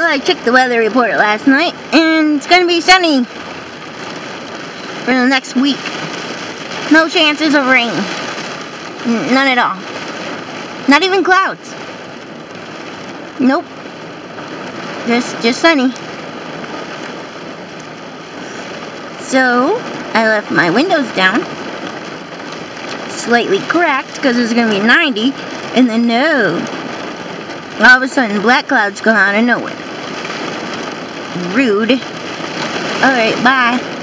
Well, I checked the weather report last night, and it's gonna be sunny for the next week. No chances of rain. None at all. Not even clouds. Nope. Just, just sunny. So, I left my windows down. Slightly cracked because it's gonna be 90, and then no. All of a sudden, black clouds come out of nowhere. Rude. Alright, bye.